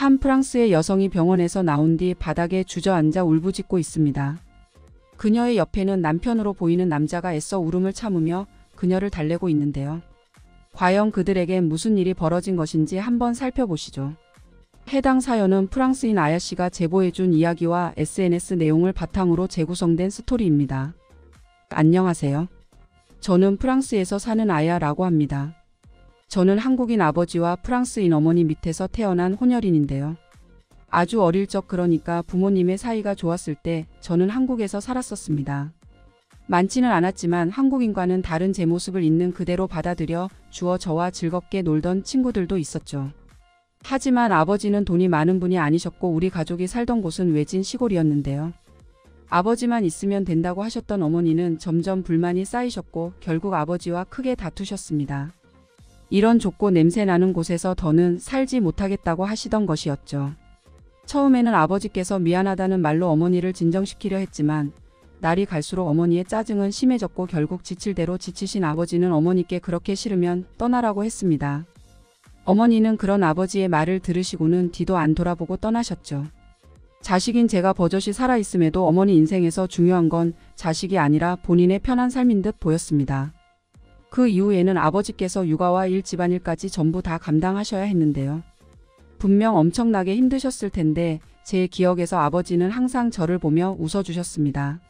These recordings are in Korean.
한 프랑스의 여성이 병원에서 나온 뒤 바닥에 주저앉아 울부짖고 있습니다. 그녀의 옆에는 남편으로 보이는 남자가 애써 울음을 참으며 그녀를 달래고 있는데요. 과연 그들에겐 무슨 일이 벌어진 것인지 한번 살펴보시죠. 해당 사연은 프랑스인 아야 씨가 제보해준 이야기와 SNS 내용을 바탕으로 재구성된 스토리입니다. 안녕하세요. 저는 프랑스에서 사는 아야라고 합니다. 저는 한국인 아버지와 프랑스인 어머니 밑에서 태어난 혼혈인인데요. 아주 어릴 적 그러니까 부모님의 사이가 좋았을 때 저는 한국에서 살았었습니다. 많지는 않았지만 한국인과는 다른 제 모습을 있는 그대로 받아들여 주어 저와 즐겁게 놀던 친구들도 있었죠. 하지만 아버지는 돈이 많은 분이 아니셨고 우리 가족이 살던 곳은 외진 시골이었는데요. 아버지만 있으면 된다고 하셨던 어머니는 점점 불만이 쌓이셨고 결국 아버지와 크게 다투셨습니다. 이런 좁고 냄새 나는 곳에서 더는 살지 못하겠다고 하시던 것이었죠. 처음에는 아버지께서 미안하다는 말로 어머니를 진정시키려 했지만 날이 갈수록 어머니의 짜증은 심해졌고 결국 지칠 대로 지치신 아버지는 어머니께 그렇게 싫으면 떠나라고 했습니다. 어머니는 그런 아버지의 말을 들으시고는 뒤도 안 돌아보고 떠나셨죠. 자식인 제가 버젓이 살아있음에도 어머니 인생에서 중요한 건 자식이 아니라 본인의 편한 삶인 듯 보였습니다. 그 이후에는 아버지께서 육아와 일 집안일까지 전부 다 감당하셔야 했는데요. 분명 엄청나게 힘드셨을 텐데 제 기억에서 아버지는 항상 저를 보며 웃어주셨습니다.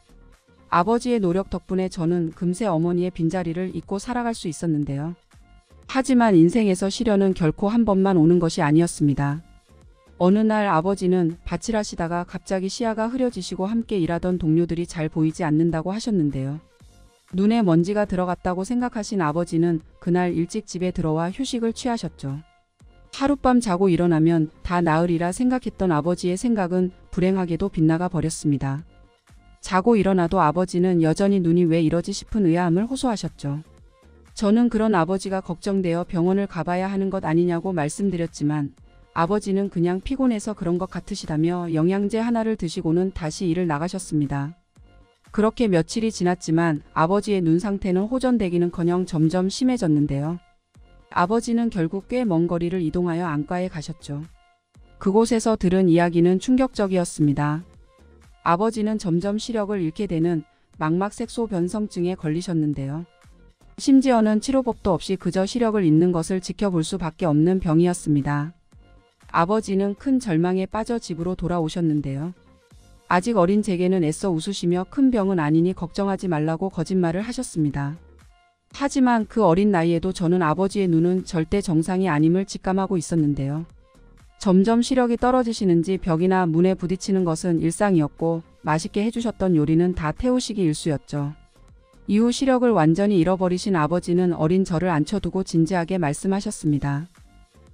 아버지의 노력 덕분에 저는 금세 어머니의 빈자리를 잊고 살아갈 수 있었는데요. 하지만 인생에서 시련은 결코 한 번만 오는 것이 아니었습니다. 어느 날 아버지는 밭일 하시다가 갑자기 시야가 흐려지시고 함께 일하던 동료들이 잘 보이지 않는다고 하셨는데요. 눈에 먼지가 들어갔다고 생각하신 아버지는 그날 일찍 집에 들어와 휴식을 취하셨죠. 하룻밤 자고 일어나면 다 나으리라 생각했던 아버지의 생각은 불행하게도 빗나가 버렸습니다. 자고 일어나도 아버지는 여전히 눈이 왜 이러지 싶은 의아함을 호소하셨죠. 저는 그런 아버지가 걱정되어 병원을 가봐야 하는 것 아니냐고 말씀드렸지만 아버지는 그냥 피곤해서 그런 것 같으시다며 영양제 하나를 드시고는 다시 일을 나가셨습니다. 그렇게 며칠이 지났지만 아버지의 눈 상태는 호전되기는커녕 점점 심해졌는데요. 아버지는 결국 꽤 먼 거리를 이동하여 안과에 가셨죠. 그곳에서 들은 이야기는 충격적이었습니다. 아버지는 점점 시력을 잃게 되는 망막색소 변성증에 걸리셨는데요. 심지어는 치료법도 없이 그저 시력을 잃는 것을 지켜볼 수밖에 없는 병이었습니다. 아버지는 큰 절망에 빠져 집으로 돌아오셨는데요. 아직 어린 제게는 애써 웃으시며 큰 병은 아니니 걱정하지 말라고 거짓말을 하셨습니다. 하지만 그 어린 나이에도 저는 아버지의 눈은 절대 정상이 아님을 직감하고 있었는데요. 점점 시력이 떨어지시는지 벽이나 문에 부딪히는 것은 일상이었고 맛있게 해주셨던 요리는 다 태우시기 일수였죠. 이후 시력을 완전히 잃어버리신 아버지는 어린 저를 앉혀두고 진지하게 말씀하셨습니다.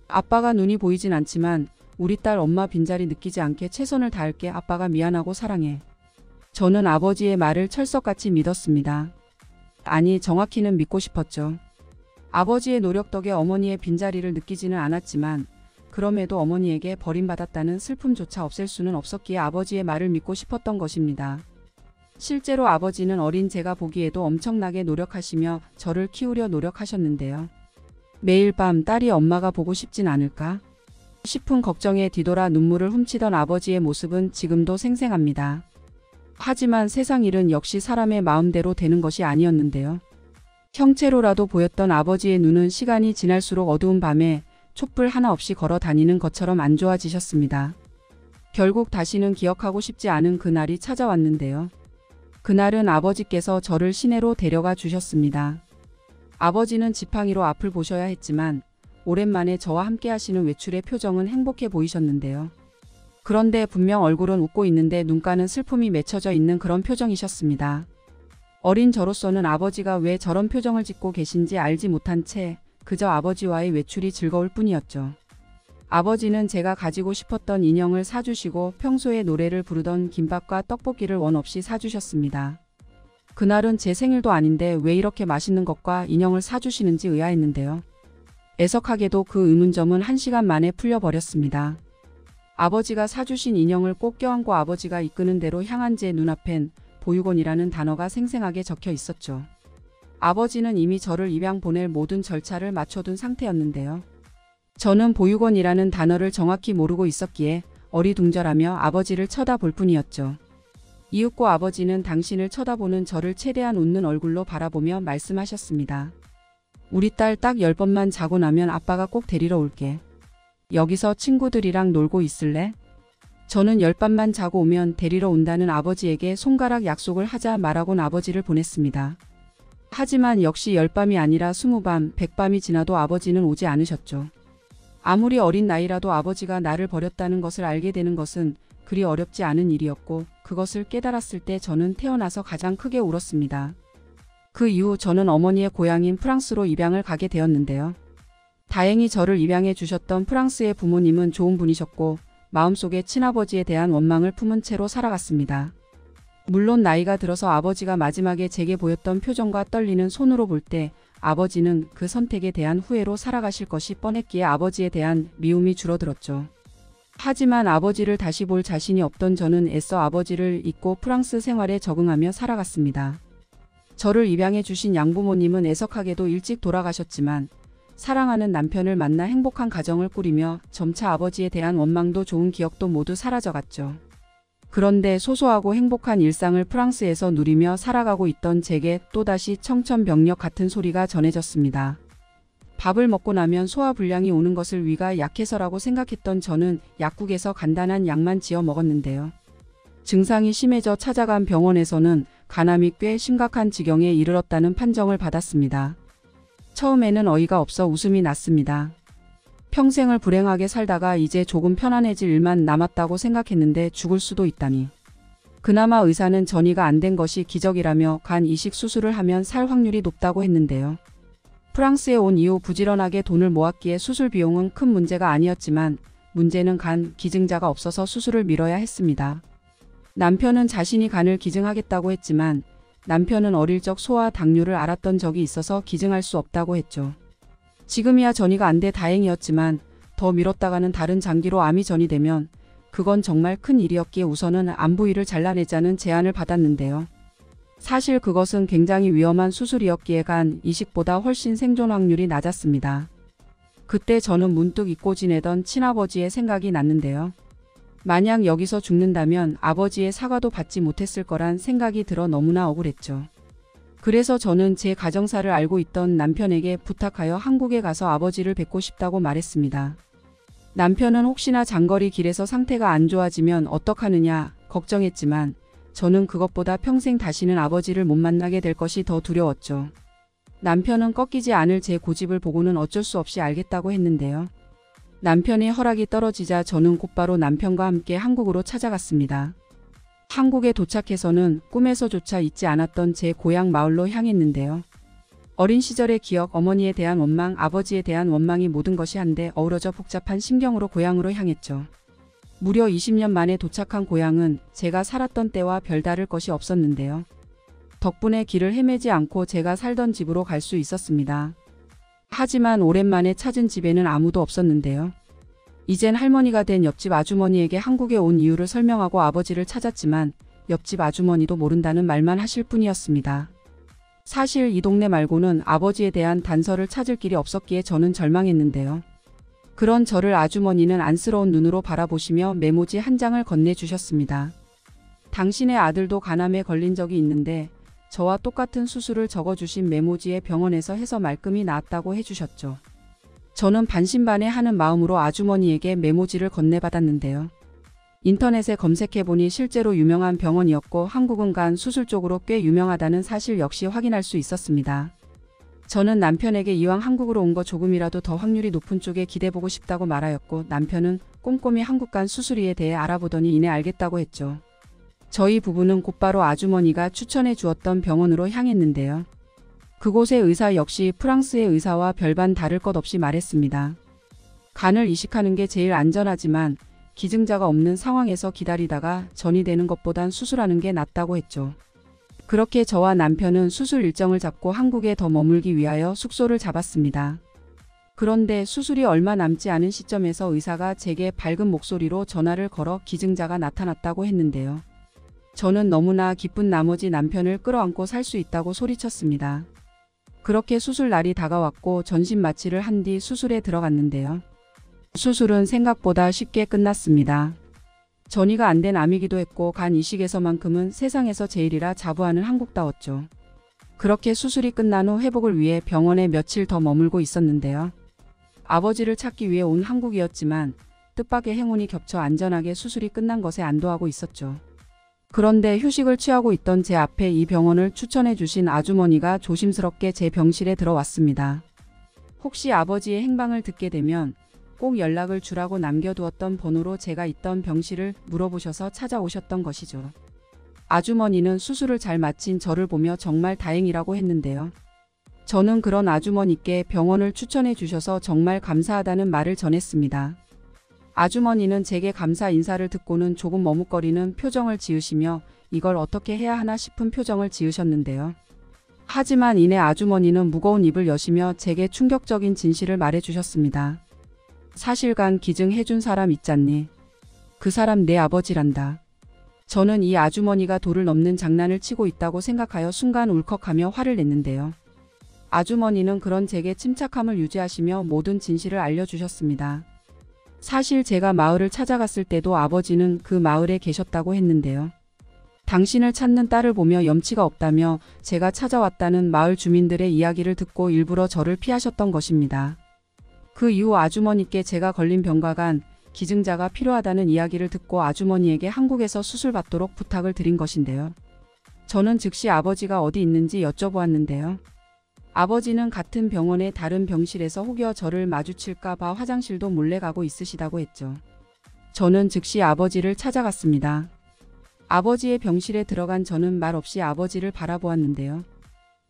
아빠가 눈이 보이진 않지만 우리 딸 엄마 빈자리 느끼지 않게 최선을 다할게 아빠가 미안하고 사랑해. 저는 아버지의 말을 철석같이 믿었습니다. 아니 정확히는 믿고 싶었죠. 아버지의 노력 덕에 어머니의 빈자리를 느끼지는 않았지만 그럼에도 어머니에게 버림받았다는 슬픔조차 없앨 수는 없었기에 아버지의 말을 믿고 싶었던 것입니다. 실제로 아버지는 어린 제가 보기에도 엄청나게 노력하시며 저를 키우려 노력하셨는데요. 매일 밤 딸이 엄마가 보고 싶진 않을까? 싶은 걱정에 뒤돌아 눈물을 훔치던 아버지의 모습은 지금도 생생합니다. 하지만 세상 일은 역시 사람의 마음대로 되는 것이 아니었는데요. 형체로라도 보였던 아버지의 눈은 시간이 지날수록 어두운 밤에 촛불 하나 없이 걸어 다니는 것처럼 안 좋아지셨습니다. 결국 다시는 기억하고 싶지 않은 그날이 찾아왔는데요. 그날은 아버지께서 저를 시내로 데려가 주셨습니다. 아버지는 지팡이로 앞을 보셔야 했지만 오랜만에 저와 함께 하시는 외출의 표정은 행복해 보이셨는데요. 그런데 분명 얼굴은 웃고 있는데 눈가는 슬픔이 맺혀져 있는 그런 표정이셨습니다. 어린 저로서는 아버지가 왜 저런 표정을 짓고 계신지 알지 못한 채 그저 아버지와의 외출이 즐거울 뿐이었죠. 아버지는 제가 가지고 싶었던 인형을 사주시고 평소에 노래를 부르던 김밥과 떡볶이를 원 없이 사주셨습니다. 그날은 제 생일도 아닌데 왜 이렇게 맛있는 것과 인형을 사주시는지 의아했는데요. 애석하게도 그 의문점은 한 시간 만에 풀려버렸습니다. 아버지가 사주신 인형을 꼭 껴안고 아버지가 이끄는 대로 향한 제 눈앞엔 보육원이라는 단어가 생생하게 적혀 있었죠. 아버지는 이미 저를 입양 보낼 모든 절차를 마쳐둔 상태였는데요. 저는 보육원이라는 단어를 정확히 모르고 있었기에 어리둥절하며 아버지를 쳐다볼 뿐이었죠. 이윽고 아버지는 당신을 쳐다보는 저를 최대한 웃는 얼굴로 바라보며 말씀하셨습니다. 우리 딸 딱 10번만 자고 나면 아빠가 꼭 데리러 올게. 여기서 친구들이랑 놀고 있을래? 저는 10밤만 자고 오면 데리러 온다는 아버지에게 손가락 약속을 하자 말하곤 아버지를 보냈습니다. 하지만 역시 10밤이 아니라 20밤, 100밤이 지나도 아버지는 오지 않으셨죠. 아무리 어린 나이라도 아버지가 나를 버렸다는 것을 알게 되는 것은 그리 어렵지 않은 일이었고 그것을 깨달았을 때 저는 태어나서 가장 크게 울었습니다. 그 이후 저는 어머니의 고향인 프랑스로 입양을 가게 되었는데요. 다행히 저를 입양해 주셨던 프랑스의 부모님은 좋은 분이셨고 마음속에 친아버지에 대한 원망을 품은 채로 살아갔습니다. 물론 나이가 들어서 아버지가 마지막에 제게 보였던 표정과 떨리는 손으로 볼 때 아버지는 그 선택에 대한 후회로 살아가실 것이 뻔했기에 아버지에 대한 미움이 줄어들었죠. 하지만 아버지를 다시 볼 자신이 없던 저는 애써 아버지를 잊고 프랑스 생활에 적응하며 살아갔습니다. 저를 입양해 주신 양부모님은 애석하게도 일찍 돌아가셨지만 사랑하는 남편을 만나 행복한 가정을 꾸리며 점차 아버지에 대한 원망도 좋은 기억도 모두 사라져갔죠. 그런데 소소하고 행복한 일상을 프랑스에서 누리며 살아가고 있던 제게 또다시 청천벽력 같은 소리가 전해졌습니다. 밥을 먹고 나면 소화불량이 오는 것을 위가 약해서라고 생각했던 저는 약국에서 간단한 약만 지어 먹었는데요. 증상이 심해져 찾아간 병원에서는 간암이 꽤 심각한 지경에 이르렀다는 판정을 받았습니다. 처음에는 어이가 없어 웃음이 났습니다. 평생을 불행하게 살다가 이제 조금 편안해질 일만 남았다고 생각했는데 죽을 수도 있다니. 그나마 의사는 전이가 안 된 것이 기적이라며 간 이식 수술을 하면 살 확률이 높다고 했는데요. 프랑스에 온 이후 부지런하게 돈을 모았기에 수술 비용은 큰 문제가 아니었지만 문제는 간 기증자가 없어서 수술을 미뤄야 했습니다. 남편은 자신이 간을 기증하겠다고 했지만 남편은 어릴 적 소아 당뇨를 앓았던 적이 있어서 기증할 수 없다고 했죠. 지금이야 전이가 안 돼 다행이었지만 더 미뤘다가는 다른 장기로 암이 전이 되면 그건 정말 큰 일이었기에 우선은 암 부위를 잘라내자는 제안을 받았는데요. 사실 그것은 굉장히 위험한 수술이었기에 간 이식보다 훨씬 생존 확률이 낮았습니다. 그때 저는 문득 잊고 지내던 친아버지의 생각이 났는데요. 만약 여기서 죽는다면 아버지의 사과도 받지 못했을 거란 생각이 들어 너무나 억울했죠. 그래서 저는 제 가정사를 알고 있던 남편에게 부탁하여 한국에 가서 아버지를 뵙고 싶다고 말했습니다. 남편은 혹시나 장거리 길에서 상태가 안 좋아지면 어떡하느냐 걱정했지만 저는 그것보다 평생 다시는 아버지를 못 만나게 될 것이 더 두려웠죠. 남편은 꺾이지 않을 제 고집을 보고는 어쩔 수 없이 알겠다고 했는데요. 남편의 허락이 떨어지자 저는 곧바로 남편과 함께 한국으로 찾아갔습니다. 한국에 도착해서는 꿈에서조차 잊지 않았던 제 고향 마을로 향했는데요. 어린 시절의 기억, 어머니에 대한 원망, 아버지에 대한 원망이 모든 것이 한데 어우러져 복잡한 심경으로 고향으로 향했죠. 무려 20년 만에 도착한 고향은 제가 살았던 때와 별다를 것이 없었는데요. 덕분에 길을 헤매지 않고 제가 살던 집으로 갈 수 있었습니다. 하지만 오랜만에 찾은 집에는 아무도 없었는데요. 이젠 할머니가 된 옆집 아주머니에게 한국에 온 이유를 설명하고 아버지를 찾았지만 옆집 아주머니도 모른다는 말만 하실 뿐이었습니다. 사실 이 동네 말고는 아버지에 대한 단서를 찾을 길이 없었기에 저는 절망했는데요. 그런 저를 아주머니는 안쓰러운 눈으로 바라보시며 메모지 한 장을 건네주셨습니다. 당신의 아들도 간암에 걸린 적이 있는데 저와 똑같은 수술을 적어주신 메모지에 병원에서 해서 말끔히 나았다고 해주셨죠. 저는 반신반의 하는 마음으로 아주머니에게 메모지를 건네받았는데요. 인터넷에 검색해보니 실제로 유명한 병원이었고 한국은 간 수술 쪽으로 꽤 유명하다는 사실 역시 확인할 수 있었습니다. 저는 남편에게 이왕 한국으로 온 거 조금이라도 더 확률이 높은 쪽에 기대보고 싶다고 말하였고 남편은 꼼꼼히 한국 간 수술이에 대해 알아보더니 이내 알겠다고 했죠. 저희 부부는 곧바로 아주머니가 추천해 주었던 병원으로 향했는데요. 그곳의 의사 역시 프랑스의 의사와 별반 다를 것 없이 말했습니다. 간을 이식하는 게 제일 안전하지만 기증자가 없는 상황에서 기다리다가 전이 되는 것보단 수술하는 게 낫다고 했죠. 그렇게 저와 남편은 수술 일정을 잡고 한국에 더 머물기 위하여 숙소를 잡았습니다. 그런데 수술이 얼마 남지 않은 시점에서 의사가 제게 밝은 목소리로 전화를 걸어 기증자가 나타났다고 했는데요. 저는 너무나 기쁜 나머지 남편을 끌어안고 살 수 있다고 소리쳤습니다. 그렇게 수술 날이 다가왔고 전신 마취를 한 뒤 수술에 들어갔는데요. 수술은 생각보다 쉽게 끝났습니다. 전이가 안 된 암이기도 했고 간 이식에서만큼은 세상에서 제일이라 자부하는 한국다웠죠. 그렇게 수술이 끝난 후 회복을 위해 병원에 며칠 더 머물고 있었는데요. 아버지를 찾기 위해 온 한국이었지만 뜻밖의 행운이 겹쳐 안전하게 수술이 끝난 것에 안도하고 있었죠. 그런데 휴식을 취하고 있던 제 앞에 이 병원을 추천해 주신 아주머니가 조심스럽게 제 병실에 들어왔습니다. 혹시 아버지의 행방을 듣게 되면 꼭 연락을 주라고 남겨두었던 번호로 제가 있던 병실을 물어보셔서 찾아오셨던 것이죠. 아주머니는 수술을 잘 마친 저를 보며 정말 다행이라고 했는데요. 저는 그런 아주머니께 병원을 추천해 주셔서 정말 감사하다는 말을 전했습니다. 아주머니는 제게 감사 인사를 듣고는 조금 머뭇거리는 표정을 지으시며 이걸 어떻게 해야 하나 싶은 표정을 지으셨는데요. 하지만 이내 아주머니는 무거운 입을 여시며 제게 충격적인 진실을 말해 주셨습니다. 사실간 기증해준 사람 있잖니. 그 사람 내 아버지란다. 저는 이 아주머니가 도를 넘는 장난을 치고 있다고 생각하여 순간 울컥하며 화를 냈는데요. 아주머니는 그런 제게 침착함을 유지하시며 모든 진실을 알려주셨습니다. 사실 제가 마을을 찾아갔을 때도 아버지는 그 마을에 계셨다고 했는데요. 당신을 찾는 딸을 보며 염치가 없다며 제가 찾아왔다는 마을 주민들의 이야기를 듣고 일부러 저를 피하셨던 것입니다. 그 이후 아주머니께 제가 걸린 병과 간 기증자가 필요하다는 이야기를 듣고 아주머니에게 한국에서 수술받도록 부탁을 드린 것인데요. 저는 즉시 아버지가 어디 있는지 여쭤보았는데요. 아버지는 같은 병원의 다른 병실에서 혹여 저를 마주칠까 봐 화장실도 몰래 가고 있으시다고 했죠. 저는 즉시 아버지를 찾아갔습니다. 아버지의 병실에 들어간 저는 말없이 아버지를 바라보았는데요.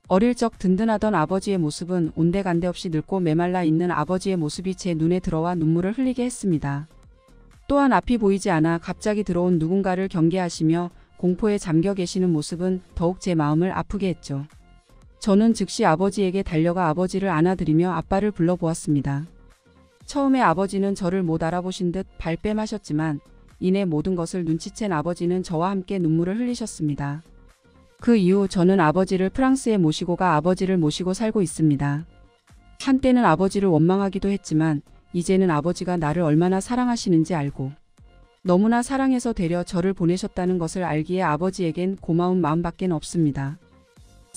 어릴 적 든든하던 아버지의 모습은 온데간데 없이 늙고 메말라 있는 아버지의 모습이 제 눈에 들어와 눈물을 흘리게 했습니다. 또한 앞이 보이지 않아 갑자기 들어온 누군가를 경계하시며 공포에 잠겨 계시는 모습은 더욱 제 마음을 아프게 했죠. 저는 즉시 아버지에게 달려가 아버지를 안아드리며 아빠를 불러보았습니다. 처음에 아버지는 저를 못 알아보신 듯 발뺌하셨지만 이내 모든 것을 눈치챈 아버지는 저와 함께 눈물을 흘리셨습니다. 그 이후 저는 아버지를 프랑스에 모시고 가 아버지를 모시고 살고 있습니다. 한때는 아버지를 원망하기도 했지만 이제는 아버지가 나를 얼마나 사랑하시는지 알고 너무나 사랑해서 데려 저를 보내셨다는 것을 알기에 아버지에겐 고마운 마음밖엔 없습니다.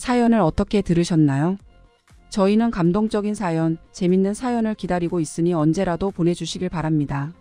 사연을 어떻게 들으셨나요? 저희는 감동적인 사연, 재밌는 사연을 기다리고 있으니 언제라도 보내주시길 바랍니다.